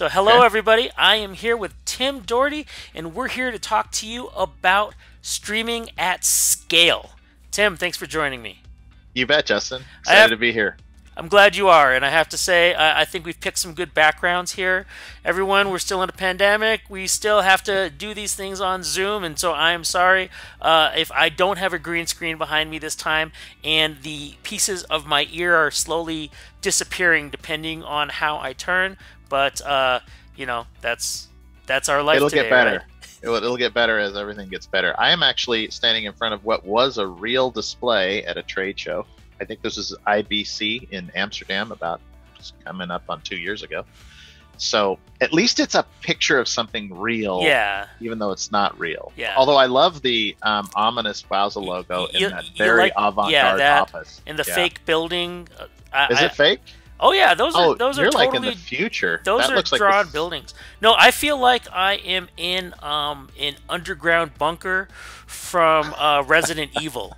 So, hello, Okay. everybody. I am here with Tim Doherty, and we're here to talk to you about streaming at scale. Tim, thanks for joining me. You bet, Justin. Excited have- to be here. I'm glad you are, and I have to say, I, I think we've picked some good backgrounds here. Everyone, we're still in a pandemic. We still have to do these things on Zoom, and so I am sorry uh, if I don't have a green screen behind me this time, and the pieces of my ear are slowly disappearing depending on how I turn. But uh, you know, that's that's our life. It'll today, get better. right? It'll, it'll get better as everything gets better. I am actually standing in front of what was a real display at a trade show. I think this is IBC in Amsterdam about coming up on two years ago. So at least it's a picture of something real, Yeah. even though it's not real. Yeah. Although I love the um, ominous Wowza logo you- in that very like- avant-garde yeah, that- office. And the Yeah. fake building. Uh, I, Is I- it fake? Oh yeah, those are Oh, those are totally like in the future. Those that are looks like drawn the- buildings. No, I feel like I am in um an underground bunker from uh, Resident Evil.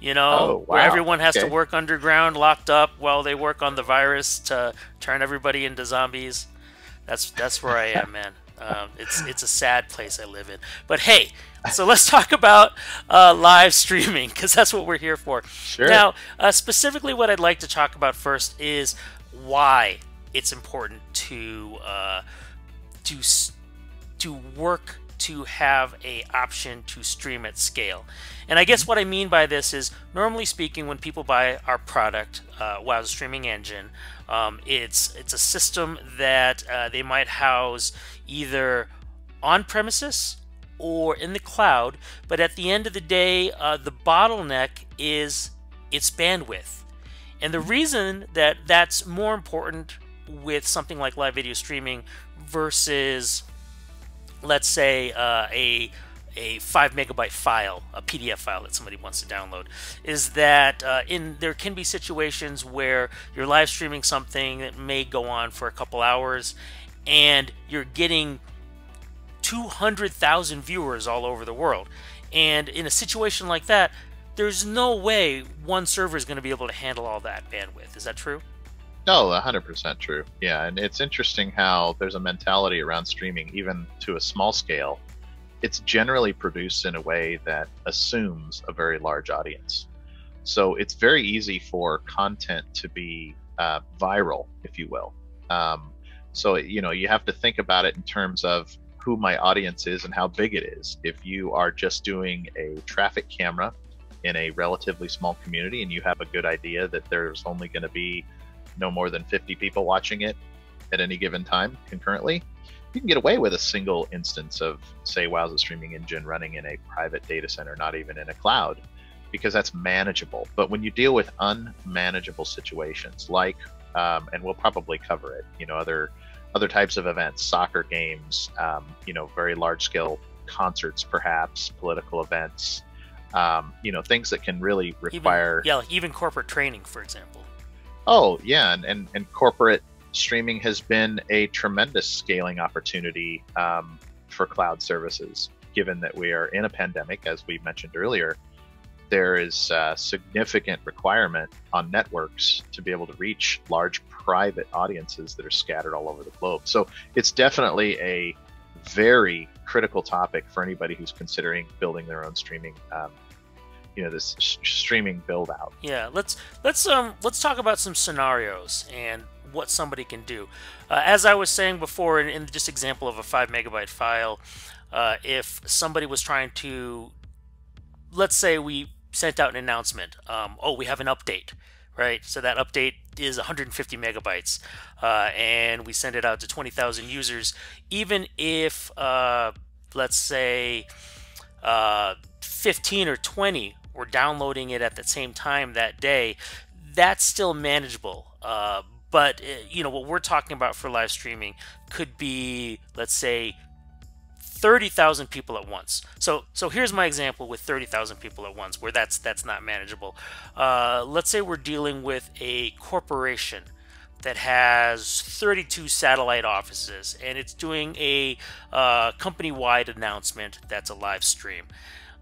You know, Oh, where everyone has to work underground, locked up, while they work on the virus to turn everybody into zombies. That's that's where I am, man. Um, it's it's a sad place I live in. But hey, so let's talk about uh, live streaming because that's what we're here for. Sure. Now, uh, specifically, what I'd like to talk about first is why it's important to uh, to to work to have a option to stream at scale. And I guess what I mean by this is, normally speaking, when people buy our product, uh, Wowza Streaming Engine, um, it's it's a system that uh, they might house either on premises or in the cloud. But at the end of the day, uh, the bottleneck is its bandwidth. And the reason that that's more important with something like live video streaming versus, let's say, uh, a a five megabyte file, a PDF file that somebody wants to download, is that uh, in there can be situations where you're live streaming something that may go on for a couple hours, and you're getting 200,000 viewers all over the world. And in a situation like that, there's no way one server is going to be able to handle all that bandwidth. Is that true? No, 100% true. Yeah, and it's interesting how there's a mentality around streaming, even to a small scale. It's generally produced in a way that assumes a very large audience. So it's very easy for content to be uh, viral, if you will. Um, so, you know, you have to think about it in terms of who my audience is and how big it is. If you are just doing a traffic camera in a relatively small community and you have a good idea that there's only going to be no more than 50 people watching it at any given time concurrently, you can get away with a single instance of, say, Wowza Streaming Engine running in a private data center, not even in a cloud, because that's manageable. But when you deal with unmanageable situations, like, um, and we'll probably cover it, you know, other other types of events, soccer games, um, you know, very large scale concerts, perhaps political events, um, you know, things that can really require. Even, yeah, like even corporate training, for example. Oh yeah, and, and and corporate streaming has been a tremendous scaling opportunity um, for cloud services. Given that we are in a pandemic, as we mentioned earlier, there is a significant requirement on networks to be able to reach large private audiences that are scattered all over the globe. So it's definitely a very critical topic for anybody who's considering building their own streaming um, you know this s- streaming build out Yeah, let's let's um let's talk about some scenarios and what somebody can do. Uh, as I was saying before, in, in just example of a five megabyte file, uh, if somebody was trying to, let's say we sent out an announcement, um, oh we have an update, right? So that update is 150 megabytes, uh, and we send it out to 20,000 users. Even if uh, let's say uh, 15 or 20 were downloading it at the same time that day, that's still manageable. Uh, but uh, you know what we're talking about for live streaming could be, let's say, 30,000 people at once. So so here's my example with 30,000 people at once, where that's that's not manageable. Uh, let's say we're dealing with a corporation that has 32 satellite offices and it's doing a uh, company-wide announcement that's a live stream.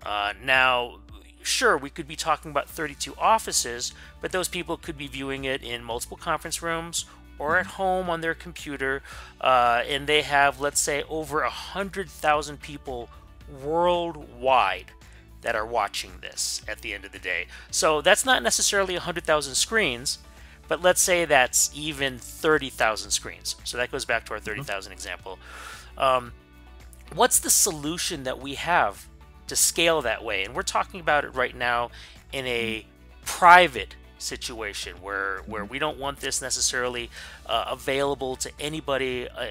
Uh, now, sure, we could be talking about 32 offices, but those people could be viewing it in multiple conference rooms or at home on their computer, uh, and they have, let's say, over a hundred thousand people worldwide that are watching this at the end of the day. So that's not necessarily 100,000 screens, but let's say that's even 30,000 screens. So that goes back to our mm-hmm. 30,000 example. Um, what's the solution that we have to scale that way? And we're talking about it right now in a private situation where where we don't want this necessarily uh, available to anybody uh,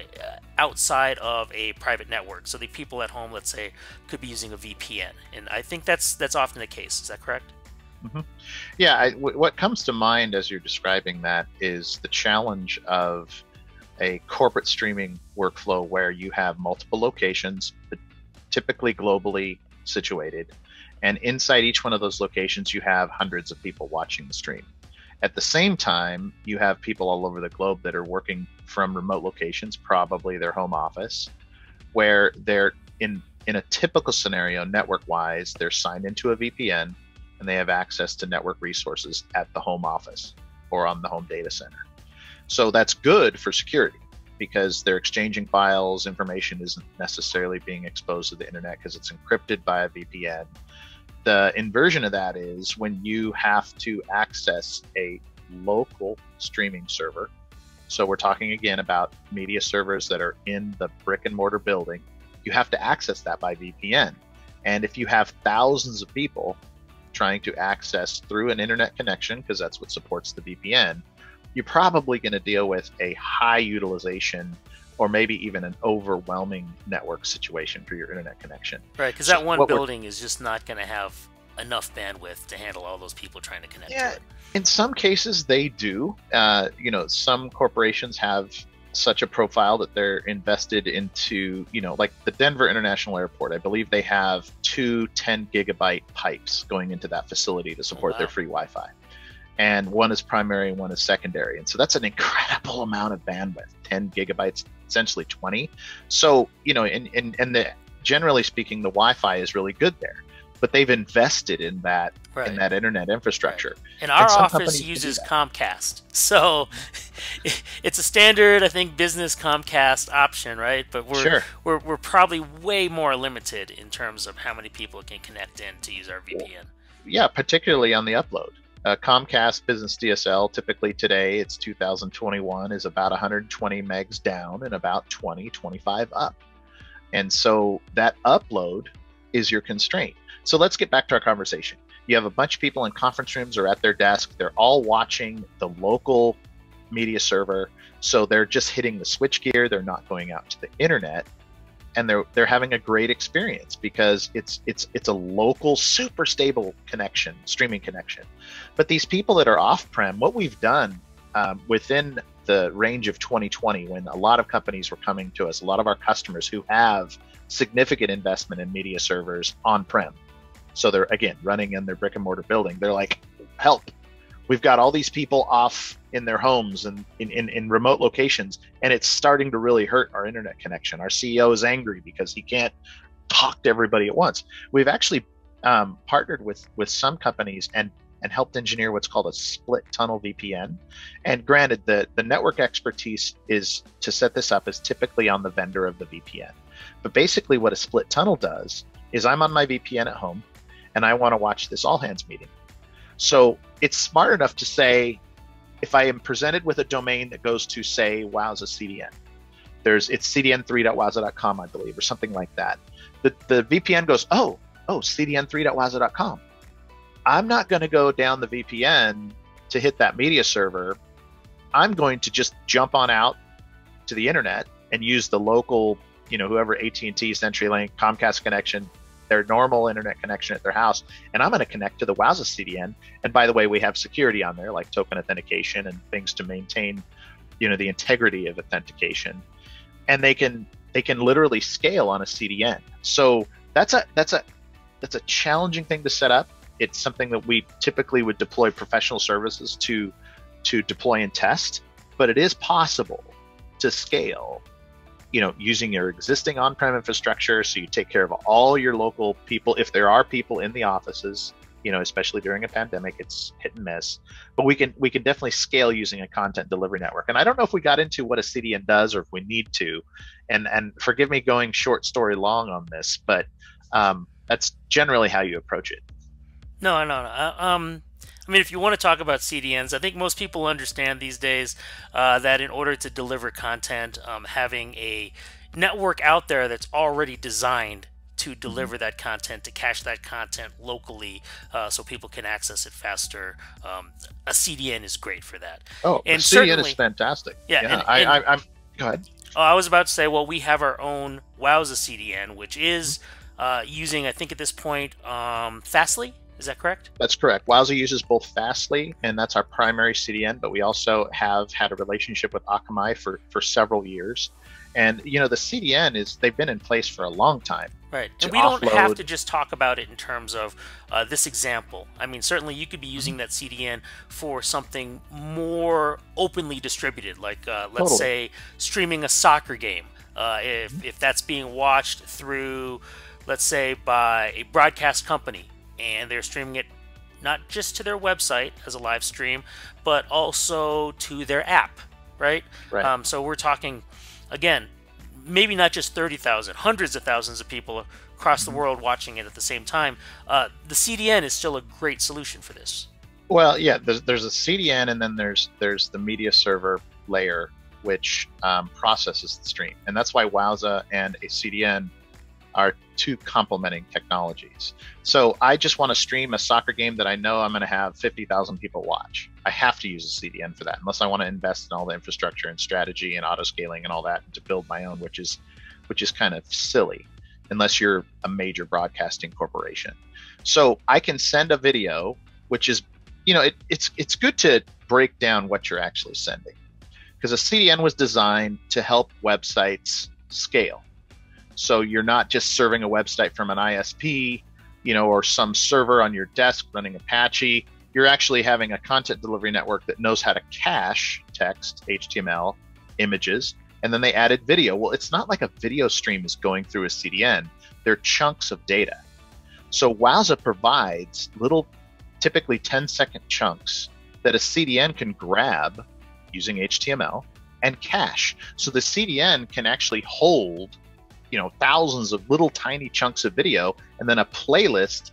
outside of a private network. So the people at home, let's say, could be using a VPN, and I think that's that's often the case. Is that correct? Mm-hmm. Yeah. I, w- what comes to mind as you're describing that is the challenge of a corporate streaming workflow where you have multiple locations, typically globally situated, and inside each one of those locations, you have hundreds of people watching the stream. At the same time, you have people all over the globe that are working from remote locations, probably their home office, where they're in in a typical scenario, network wise, they're signed into a VPN and they have access to network resources at the home office or on the home data center. So that's good for security because they're exchanging files, information isn't necessarily being exposed to the internet because it's encrypted by a VPN the inversion of that is when you have to access a local streaming server. So we're talking again about media servers that are in the brick and mortar building. You have to access that by VPN. And if you have thousands of people trying to access through an internet connection, because that's what supports the VPN, you're probably going to deal with a high utilization or maybe even an overwhelming network situation for your internet connection. Right, because so that one building is just not going to have enough bandwidth to handle all those people trying to connect yeah, to it. In some cases, they do. Uh, you know, some corporations have such a profile that they're invested into, you know, like the Denver International Airport. I believe they have two 10 gigabyte pipes going into that facility to support oh, wow. their free Wi Fi. And one is primary and one is secondary. And so that's an incredible amount of bandwidth 10 gigabytes essentially 20. So, you know, and, and, and the, generally speaking, the Wi-Fi is really good there, but they've invested in that right. in that internet infrastructure. And our and office uses Comcast, so it's a standard, I think, business Comcast option, right? But we're sure. we're we're probably way more limited in terms of how many people can connect in to use our VPN. Yeah, particularly on the upload. Uh, Comcast Business DSL, typically today, it's 2021, is about 120 megs down and about 20, 25 up. And so that upload is your constraint. So let's get back to our conversation. You have a bunch of people in conference rooms or at their desk. They're all watching the local media server. So they're just hitting the switch gear. They're not going out to the internet and they're they're having a great experience because it's it's it's a local super stable connection streaming connection. But these people that are off prem what we've done um, within the range of 2020 when a lot of companies were coming to us a lot of our customers who have significant investment in media servers on prem so they're again running in their brick and mortar building. They're like help we've got all these people off in their homes and in, in, in, remote locations and it's starting to really hurt our internet connection. Our ceo is angry because he can't talk to everybody at once. We've actually um, partnered with with some companies and and helped engineer what's called a split tunnel vpn and granted the the network expertise is to set this up is typically on the vendor of the vpn but basically what a split tunnel does is i'm on my vpn at home and i want to watch this all hands meeting so it's smart enough to say, if I am presented with a domain that goes to say Wowza CDN, there's it's cdn3.wowza.com, I believe, or something like that. The the VPN goes, oh, oh, cdn3.wowza.com. I'm not going to go down the VPN to hit that media server. I'm going to just jump on out to the internet and use the local, you know, whoever AT&T, CenturyLink, Comcast connection their normal internet connection at their house, and I'm going to connect to the Wowza CDN. And by the way, we have security on there, like token authentication and things to maintain, you know, the integrity of authentication. And they can they can literally scale on a CDN. So that's a that's a that's a challenging thing to set up. It's something that we typically would deploy professional services to to deploy and test, but it is possible to scale you know using your existing on-prem infrastructure so you take care of all your local people if there are people in the offices you know, especially during a pandemic, it's hit and miss. But we can we can definitely scale using a content delivery network. And I don't know if we got into what a CDN does or if we need to. And and forgive me going short story long on this, but um, that's generally how you approach it. No, no, no. Uh, um, I mean, if you want to talk about CDNs, I think most people understand these days uh, that in order to deliver content, um, having a network out there that's already designed to mm-hmm. deliver that content, to cache that content locally, uh, so people can access it faster. Um, a CDN is great for that. Oh, and CDN is fantastic. Yeah, yeah and, I, and, I, am Go ahead. Oh, I was about to say, well, we have our own Wowza CDN, which is uh, using, I think at this point, um, Fastly. Is that correct? That's correct. Wowza uses both Fastly, and that's our primary CDN, but we also have had a relationship with Akamai for, for several years. And, you know, the CDN is, they've been in place for a long time. Right. And we offload. don't have to just talk about it in terms of uh, this example. I mean, certainly you could be using that CDN for something more openly distributed, like, uh, let's totally. say, streaming a soccer game. Uh, if, if that's being watched through, let's say, by a broadcast company and they're streaming it not just to their website as a live stream, but also to their app, right? Right. Um, so we're talking, again, maybe not just 30,000, hundreds of thousands of people across the mm-hmm. world watching it at the same time. Uh, the CDN is still a great solution for this. Well, yeah, there's, there's a CDN and then there's there's the media server layer which um, processes the stream, and that's why Wowza and a CDN are two complementing technologies. So I just want to stream a soccer game that I know I'm going to have 50,000 people watch. I have to use a CDN for that, unless I want to invest in all the infrastructure and strategy and auto scaling and all that to build my own, which is which is kind of silly, unless you're a major broadcasting corporation. So I can send a video, which is, you know, it, it's it's good to break down what you're actually sending, because a CDN was designed to help websites scale so you're not just serving a website from an ISP, you know, or some server on your desk running Apache. You're actually having a content delivery network that knows how to cache text, HTML, images, and then they added video. Well, it's not like a video stream is going through a CDN. They're chunks of data. So Wowza provides little, typically 10 second chunks that a CDN can grab using HTML and cache. So the CDN can actually hold you know thousands of little tiny chunks of video and then a playlist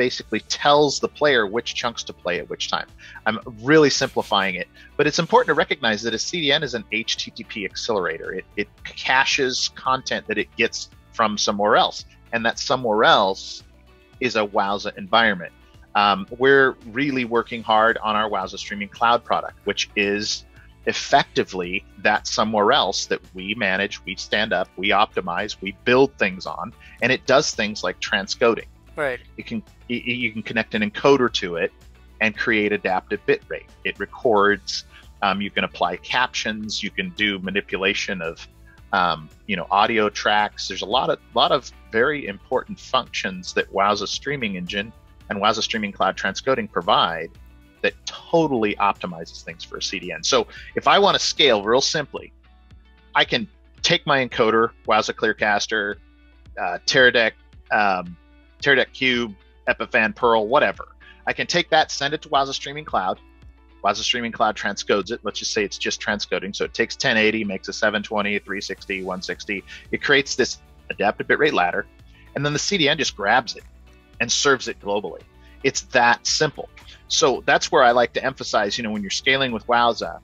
basically tells the player which chunks to play at which time. I'm really simplifying it, but it's important to recognize that a CDN is an HTTP accelerator. It, it caches content that it gets from somewhere else, and that somewhere else is a Wowza environment. Um, we're really working hard on our Wowza Streaming Cloud product, which is effectively that somewhere else that we manage, we stand up, we optimize, we build things on, and it does things like transcoding. Right. You can you can connect an encoder to it and create adaptive bitrate. It records. Um, you can apply captions. You can do manipulation of um, you know audio tracks. There's a lot of lot of very important functions that Wowza Streaming Engine and Wowza Streaming Cloud Transcoding provide that totally optimizes things for a CDN. So if I want to scale real simply, I can take my encoder, Wowza Clearcaster, uh, Teradek, um, Teradek Cube, Epiphan, Pearl, whatever. I can take that, send it to Wowza Streaming Cloud. Wowza Streaming Cloud transcodes it. Let's just say it's just transcoding. So it takes 1080, makes a 720, 360, 160. It creates this adaptive bitrate ladder. And then the CDN just grabs it and serves it globally. It's that simple. So that's where I like to emphasize, you know, when you're scaling with Wowza,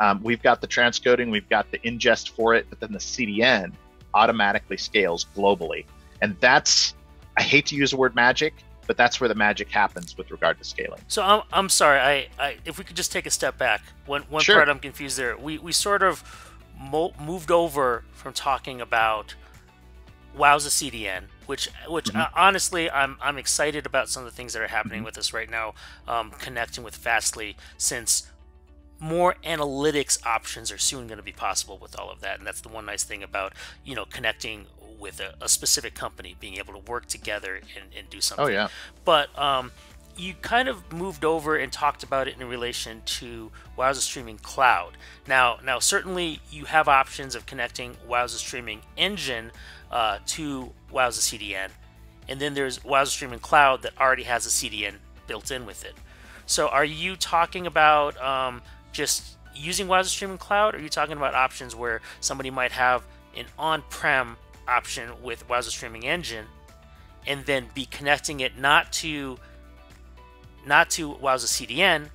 um, we've got the transcoding, we've got the ingest for it, but then the CDN automatically scales globally. And that's, I hate to use the word magic, but that's where the magic happens with regard to scaling. So I'm, I'm sorry, I, I if we could just take a step back. One, one sure. part I'm confused there. We, we sort of mo- moved over from talking about Wowza CDN, which which mm-hmm. uh, honestly I'm I'm excited about some of the things that are happening mm-hmm. with us right now, um, connecting with Fastly since more analytics options are soon going to be possible with all of that, and that's the one nice thing about you know connecting with a, a specific company, being able to work together and, and do something. Oh yeah. But um, you kind of moved over and talked about it in relation to Wowza Streaming Cloud. Now, now certainly you have options of connecting Wowza Streaming Engine uh, to Wowza CDN. and then there's Wowza Streaming Cloud that already has a CDN built in with it. So are you talking about um, just using Wowza Streaming Cloud, or are you talking about options where somebody might have an on-prem option with Wowza Streaming Engine, and then be connecting it not to not to Wowza CDN,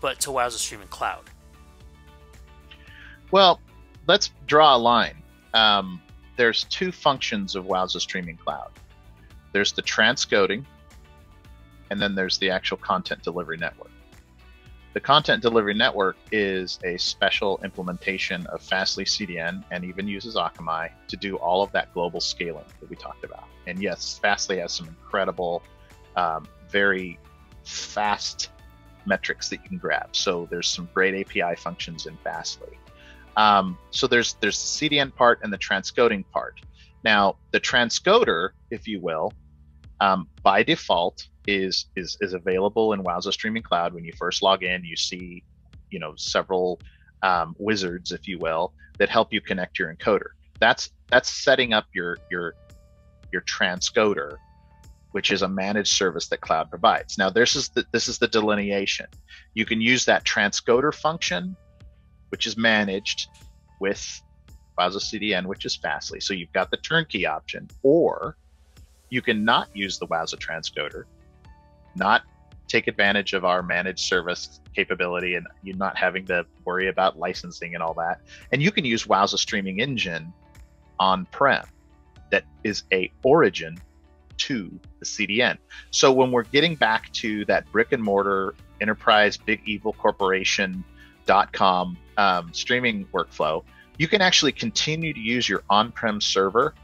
but to Wowza Streaming Cloud? Well, let's draw a line. Um, there's two functions of Wowza Streaming Cloud. There's the transcoding, and then there's the actual content delivery network. The content delivery network is a special implementation of Fastly CDN and even uses Akamai to do all of that global scaling that we talked about. And yes, Fastly has some incredible, um, very fast metrics that you can grab. So there's some great API functions in Fastly. Um, so there's there's the CDN part and the transcoding part. Now the transcoder, if you will, um, by default is is is available in Wowza Streaming Cloud. When you first log in, you see, you know, several um, wizards, if you will, that help you connect your encoder. That's that's setting up your your your transcoder, which is a managed service that cloud provides. Now this is the this is the delineation. You can use that transcoder function which is managed with Wowza CDN, which is Fastly. So you've got the turnkey option, or you can not use the Wowza transcoder, not take advantage of our managed service capability and you not having to worry about licensing and all that. And you can use Wowza Streaming Engine on-prem that is a origin to the CDN. So when we're getting back to that brick and mortar enterprise big evil corporation com um, streaming workflow, you can actually continue to use your on-prem server,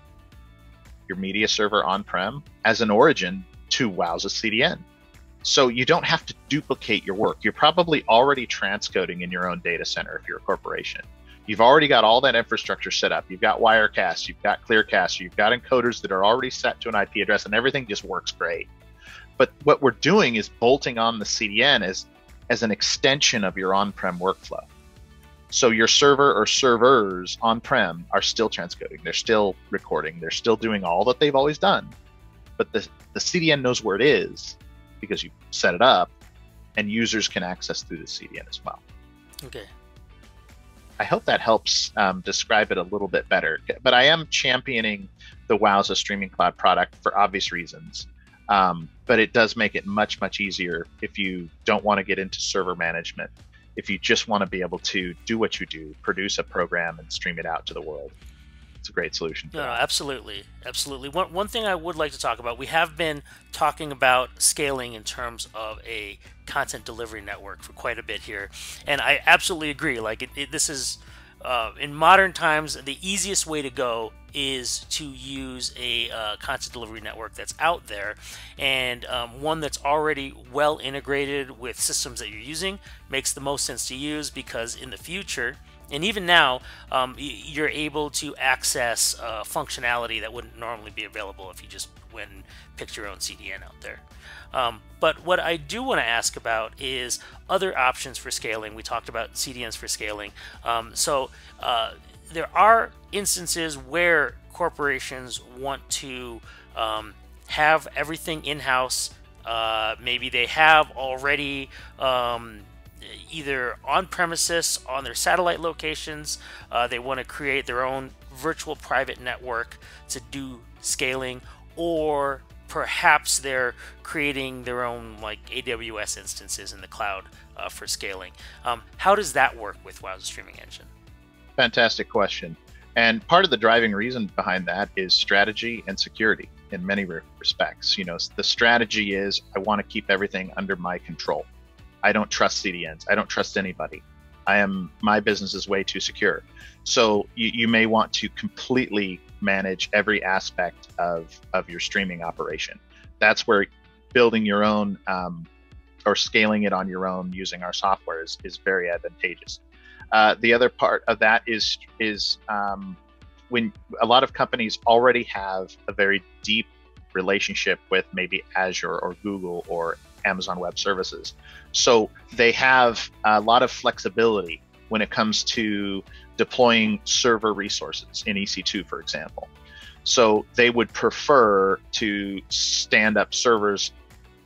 your media server on-prem, as an origin to Wowza CDN. So you don't have to duplicate your work. You're probably already transcoding in your own data center if you're a corporation. You've already got all that infrastructure set up. You've got Wirecast, you've got Clearcast, you've got encoders that are already set to an IP address, and everything just works great. But what we're doing is bolting on the CDN as as an extension of your on-prem workflow. So your server or servers on-prem are still transcoding. They're still recording. They're still doing all that they've always done. But the, the CDN knows where it is because you set it up and users can access through the CDN as well. Okay. I hope that helps um, describe it a little bit better. But I am championing the Wowza Streaming Cloud product for obvious reasons. Um, but it does make it much, much easier if you don't want to get into server management. If you just want to be able to do what you do, produce a program and stream it out to the world. It's a great solution. no, no, absolutely. Absolutely. One, one thing I would like to talk about we have been talking about scaling in terms of a content delivery network for quite a bit here. And I absolutely agree. Like, it, it, this is uh, in modern times, the easiest way to go is to use a uh, content delivery network that's out there. And um, one that's already well integrated with systems that you're using makes the most sense to use because in the future and even now um, you're able to access uh, functionality that wouldn't normally be available if you just went and picked your own CDN out there. Um, but what I do want to ask about is other options for scaling. We talked about CDNs for scaling. Um, so uh, there are instances where corporations want to um, have everything in house. Uh, maybe they have already um, either on premises on their satellite locations. Uh, they want to create their own virtual private network to do scaling, or perhaps they're creating their own like AWS instances in the cloud uh, for scaling. Um, how does that work with Wowza Streaming Engine? Fantastic question. And part of the driving reason behind that is strategy and security in many respects. You know, the strategy is I want to keep everything under my control. I don't trust CDNs. I don't trust anybody. I am my business is way too secure. So you, you may want to completely manage every aspect of, of your streaming operation. That's where building your own um, or scaling it on your own using our software is, is very advantageous. Uh, the other part of that is is um, when a lot of companies already have a very deep relationship with maybe Azure or Google or Amazon Web Services. So they have a lot of flexibility when it comes to deploying server resources in EC2, for example. So they would prefer to stand up servers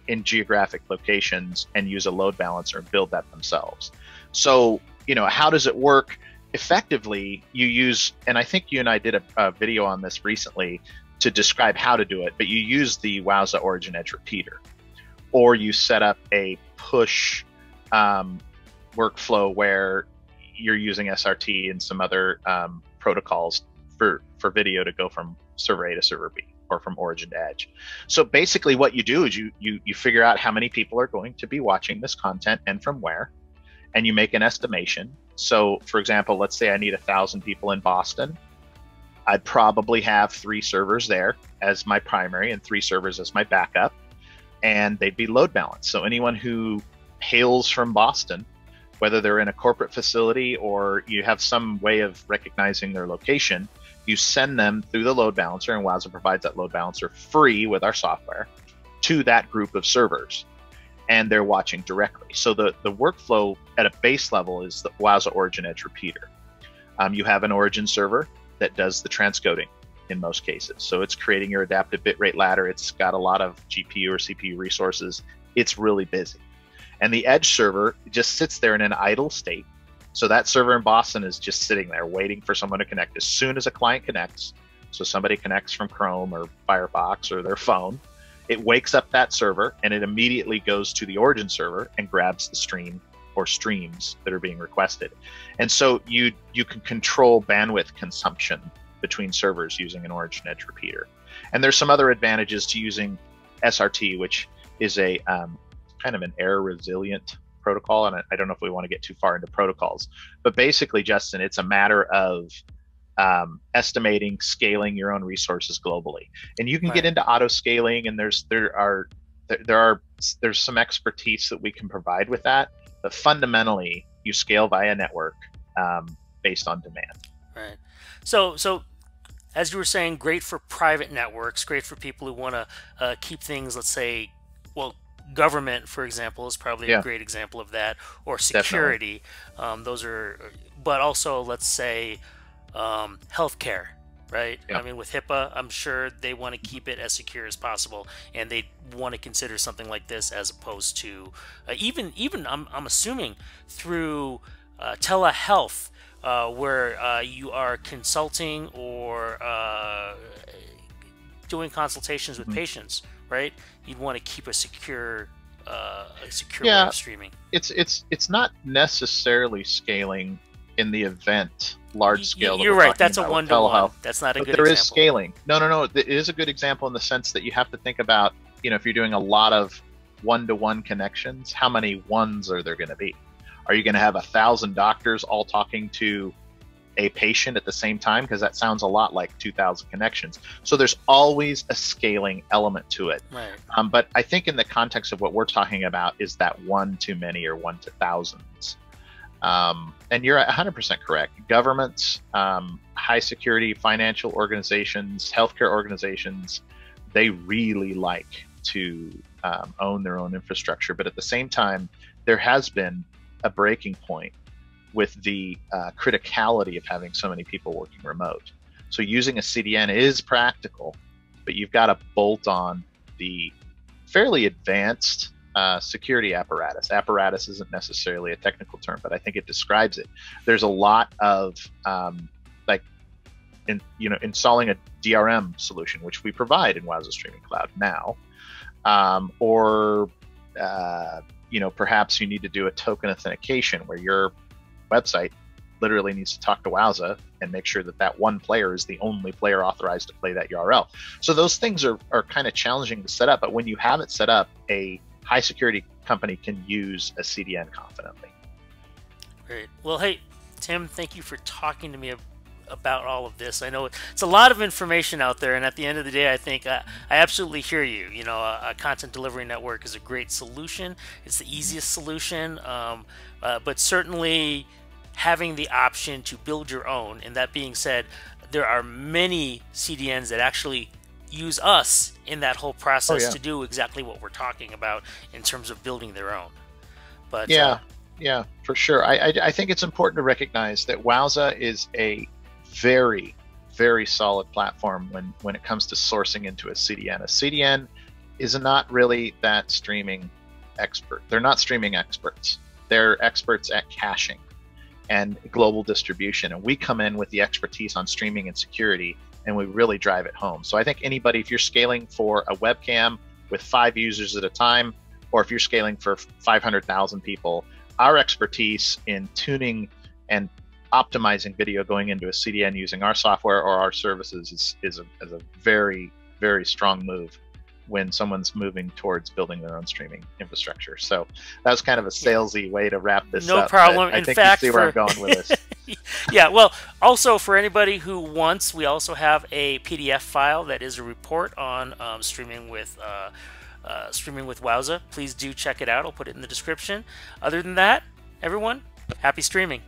in geographic locations and use a load balancer and build that themselves. So, you know, how does it work? Effectively, you use, and I think you and I did a, a video on this recently to describe how to do it, but you use the Wowza Origin Edge repeater, or you set up a push um, workflow where you're using SRT and some other um, protocols for, for video to go from server A to server B or from origin to edge. So basically what you do is you, you, you figure out how many people are going to be watching this content and from where, and you make an estimation. So for example, let's say I need a thousand people in Boston. I'd probably have three servers there as my primary and three servers as my backup, and they'd be load balanced. So anyone who hails from Boston, whether they're in a corporate facility or you have some way of recognizing their location, you send them through the load balancer, and Wowza provides that load balancer free with our software to that group of servers. And they're watching directly. So the, the workflow at a base level is the Wowza Origin Edge repeater. Um, you have an origin server that does the transcoding in most cases. So it's creating your adaptive bitrate ladder. It's got a lot of GPU or CPU resources. It's really busy. And the edge server just sits there in an idle state so that server in Boston is just sitting there waiting for someone to connect. As soon as a client connects, so somebody connects from Chrome or Firefox or their phone, it wakes up that server and it immediately goes to the origin server and grabs the stream or streams that are being requested. And so you you can control bandwidth consumption between servers using an origin edge repeater. And there's some other advantages to using SRT, which is a um, kind of an error resilient protocol, and I don't know if we want to get too far into protocols, but basically, Justin, it's a matter of um, estimating, scaling your own resources globally, and you can right. get into auto scaling, and there's there are there are there's some expertise that we can provide with that, but fundamentally, you scale via network um, based on demand. Right. So so as you were saying, great for private networks, great for people who want to uh, keep things, let's say, well, government, for example, is probably yeah. a great example of that, or security. Um, those are, but also let's say um, healthcare, right? Yeah. I mean, with HIPAA, I'm sure they want to keep it as secure as possible, and they want to consider something like this as opposed to uh, even even I'm I'm assuming through uh, telehealth. Uh, where uh, you are consulting or uh, doing consultations with mm-hmm. patients, right? You'd want to keep a secure, uh, a secure yeah, streaming. It's it's it's not necessarily scaling in the event large scale. You're right. That's a one to one. That's not a but good. There example. is scaling. No, no, no. It is a good example in the sense that you have to think about, you know, if you're doing a lot of one to one connections, how many ones are there going to be? Are you going to have a thousand doctors all talking to a patient at the same time? Because that sounds a lot like 2000 connections. So there's always a scaling element to it. Right. um, but i think in the context of what we're talking about is that one to many or one to thousands. Um, and you're 100% correct. Governments um, high security financial organizations healthcare organizations they really like to um, own their own infrastructure. But at the same time there has been a breaking point with the uh, criticality of having so many people working remote. So using a CDN is practical, but you've got to bolt on the fairly advanced uh, security apparatus. Apparatus isn't necessarily a technical term, but I think it describes it. There's a lot of um, like, in, you know, installing a DRM solution, which we provide in Wowza Streaming Cloud now, um, or uh, you know, perhaps you need to do a token authentication where you're website literally needs to talk to Wowza and make sure that that one player is the only player authorized to play that URL. So those things are, are kind of challenging to set up, but when you have it set up, a high security company can use a CDN confidently. Great. Well, hey, Tim, thank you for talking to me about all of this. I know it's a lot of information out there, and at the end of the day, I think I, I absolutely hear you. You know, a, a, content delivery network is a great solution. It's the easiest solution, um, uh, but certainly having the option to build your own. And that being said, there are many CDNs that actually use us in that whole process oh, yeah. to do exactly what we're talking about in terms of building their own. But yeah, uh, Yeah, for sure. I, I, I think it's important to recognize that Wowza is a very, very solid platform when, when it comes to sourcing into a CDN. A CDN is not really that streaming expert. They're not streaming experts. They're experts at caching and global distribution. And we come in with the expertise on streaming and security, and we really drive it home. So I think anybody, if you're scaling for a webcam with five users at a time, or if you're scaling for 500,000 people, our expertise in tuning and optimizing video going into a CDN using our software or our services is, is, a, is a very, very strong move when someone's moving towards building their own streaming infrastructure. So that was kind of a salesy way to wrap this no up. No problem. I In think fact, you see where for... I'm going with this. yeah, well, also for anybody who wants, we also have a PDF file that is a report on um, streaming with uh, uh, streaming with Wowza. Please do check it out. I'll put it in the description. Other than that, everyone, happy streaming.